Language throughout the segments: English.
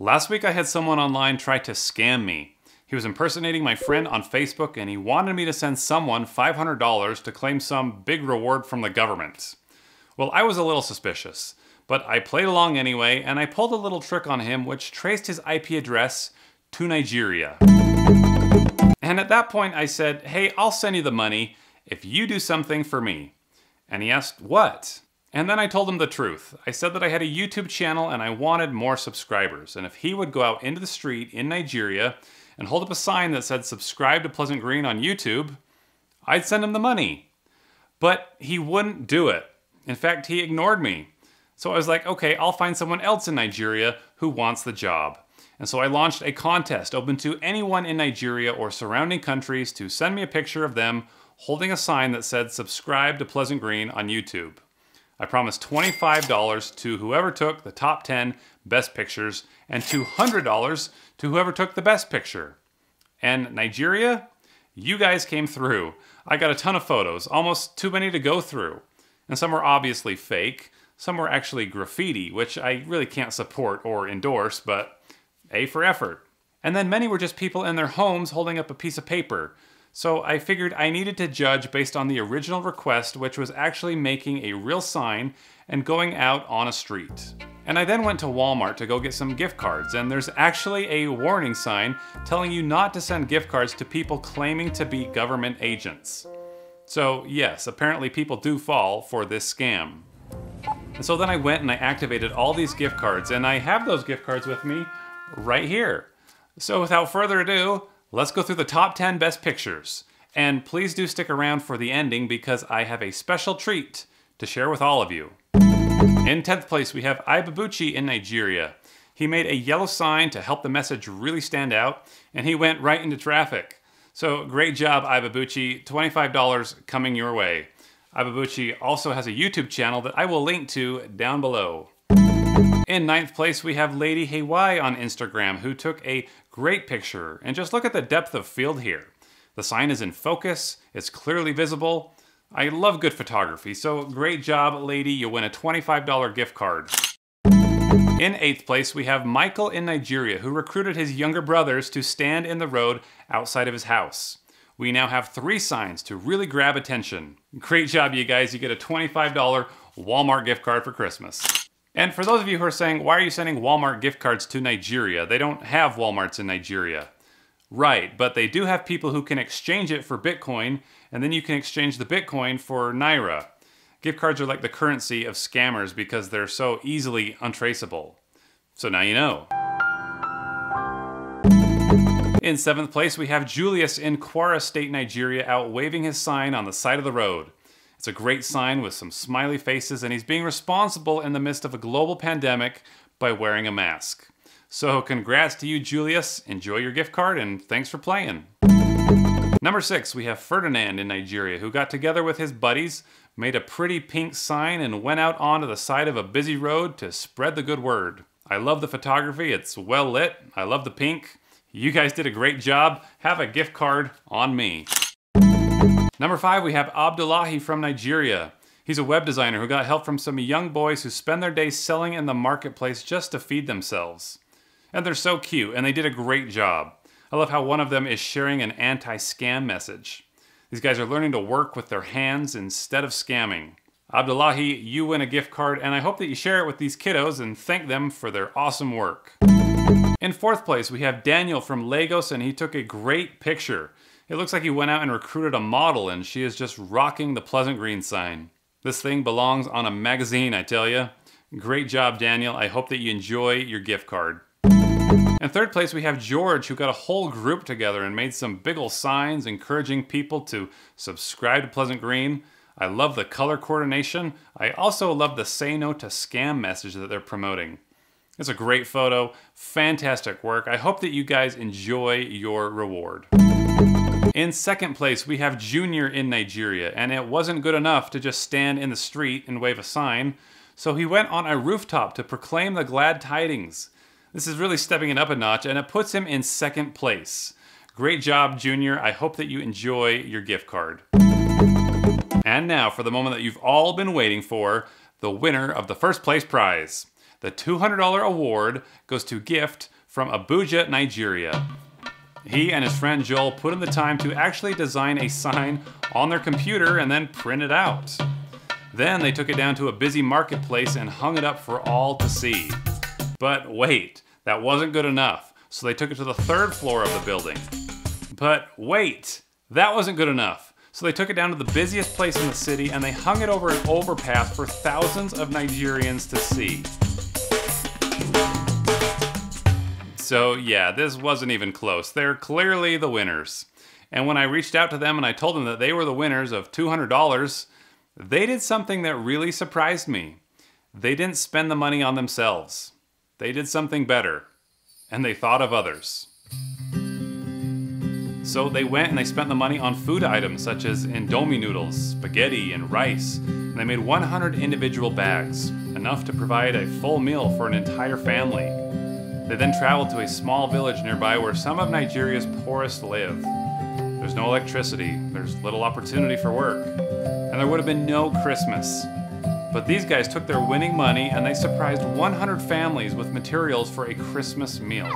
Last week I had someone online try to scam me. He was impersonating my friend on Facebook and he wanted me to send someone $500 to claim some big reward from the government. Well, I was a little suspicious, but I played along anyway and I pulled a little trick on him which traced his IP address to Nigeria. And at that point I said, hey, I'll send you the money if you do something for me. And he asked, what? And then I told him the truth. I said that I had a YouTube channel and I wanted more subscribers. And if he would go out into the street in Nigeria and hold up a sign that said subscribe to Pleasant Green on YouTube, I'd send him the money. But he wouldn't do it. In fact, he ignored me. So I was like, okay, I'll find someone else in Nigeria who wants the job. And so I launched a contest open to anyone in Nigeria or surrounding countries to send me a picture of them holding a sign that said subscribe to Pleasant Green on YouTube. I promised $25 to whoever took the top 10 best pictures and $200 to whoever took the best picture. And Nigeria, you guys came through. I got a ton of photos, almost too many to go through. And some were obviously fake, some were actually graffiti, which I really can't support or endorse, but A for effort. And then many were just people in their homes holding up a piece of paper so I figured I needed to judge based on the original request, which was actually making a real sign and going out on a street. And I then went to Walmart to go get some gift cards, and there's actually a warning sign telling you not to send gift cards to people claiming to be government agents. So yes, apparently people do fall for this scam. And so then I went and I activated all these gift cards, and I have those gift cards with me right here. So without further ado, Let's go through the top 10 best pictures. And please do stick around for the ending because I have a special treat to share with all of you. In 10th place, we have Ibeabuchi in Nigeria. He made a yellow sign to help the message really stand out, and he went right into traffic. So great job, Ibeabuchi. $25 coming your way. Ibeabuchi also has a YouTube channel that I will link to down below. In ninth place, we have Lady Hawaii on Instagram, who took a great picture. And just look at the depth of field here. The sign is in focus, it's clearly visible. I love good photography, so great job, lady. You win a $25 gift card. In eighth place, we have Michael in Nigeria, who recruited his younger brothers to stand in the road outside of his house. We now have three signs to really grab attention. Great job, you guys. You get a $25 Walmart gift card for Christmas. And for those of you who are saying, why are you sending Walmart gift cards to Nigeria? They don't have Walmarts in Nigeria. Right, but they do have people who can exchange it for Bitcoin, and then you can exchange the Bitcoin for Naira. Gift cards are like the currency of scammers because they're so easily untraceable. So now you know. In seventh place, we have Julius in Kwara State, Nigeria, out waving his sign on the side of the road. It's a great sign with some smiley faces, and he's being responsible in the midst of a global pandemic by wearing a mask. So, congrats to you, Julius. Enjoy your gift card, and thanks for playing. Number six, we have Ferdinand in Nigeria, who got together with his buddies, made a pretty pink sign, and went out onto the side of a busy road to spread the good word. I love the photography, it's well lit. I love the pink. You guys did a great job. Have a gift card on me. Number five, we have Abdullahi from Nigeria. He's a web designer who got help from some young boys who spend their days selling in the marketplace just to feed themselves. And they're so cute, and they did a great job. I love how one of them is sharing an anti-scam message. These guys are learning to work with their hands instead of scamming. Abdullahi, you win a gift card, and I hope that you share it with these kiddos and thank them for their awesome work. In fourth place, we have Daniel from Lagos, and he took a great picture. It looks like he went out and recruited a model and she is just rocking the Pleasant Green sign. This thing belongs on a magazine, I tell you. Great job, Daniel. I hope that you enjoy your gift card. In third place, we have George, who got a whole group together and made some big ol' signs encouraging people to subscribe to Pleasant Green. I love the color coordination. I also love the say no to scam message that they're promoting. It's a great photo, fantastic work. I hope that you guys enjoy your reward. In second place, we have Junior in Nigeria, and it wasn't good enough to just stand in the street and wave a sign, so he went on a rooftop to proclaim the glad tidings. This is really stepping it up a notch, and it puts him in second place. Great job, Junior. I hope that you enjoy your gift card. And now for the moment that you've all been waiting for, the winner of the first place prize. The $200 award goes to Gift from Abuja, Nigeria. He and his friend Joel put in the time to actually design a sign on their computer and then print it out. Then they took it down to a busy marketplace and hung it up for all to see. But wait, that wasn't good enough, so they took it to the third floor of the building. But wait, that wasn't good enough. So they took it down to the busiest place in the city and they hung it over an overpass for thousands of Nigerians to see. So yeah, this wasn't even close. They're clearly the winners. And when I reached out to them and I told them that they were the winners of $200, they did something that really surprised me. They didn't spend the money on themselves. They did something better. And they thought of others. So they went and they spent the money on food items such as Indomie noodles, spaghetti, and rice. And they made 100 individual bags, enough to provide a full meal for an entire family. They then traveled to a small village nearby where some of Nigeria's poorest live. There's no electricity, there's little opportunity for work, and there would have been no Christmas. But these guys took their winning money and they surprised 100 families with materials for a Christmas meal.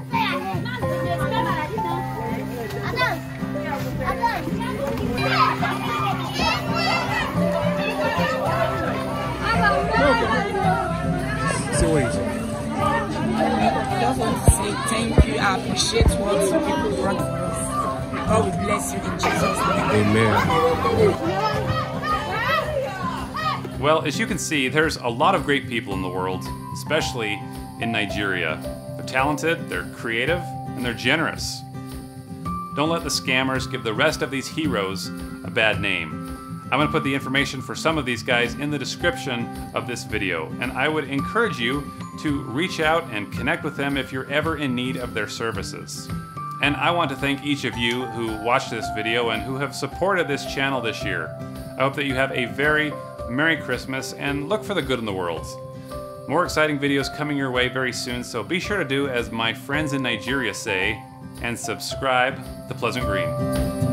I appreciate what people brought for us. God will bless you in Jesus' name. Amen. Well, as you can see, there's a lot of great people in the world, especially in Nigeria. They're talented, they're creative, and they're generous. Don't let the scammers give the rest of these heroes a bad name. I'm going to put the information for some of these guys in the description of this video, and I would encourage you to reach out and connect with them if you're ever in need of their services. And I want to thank each of you who watched this video and who have supported this channel this year. I hope that you have a very Merry Christmas and look for the good in the world. More exciting videos coming your way very soon, so be sure to do as my friends in Nigeria say and subscribe to Pleasant Green.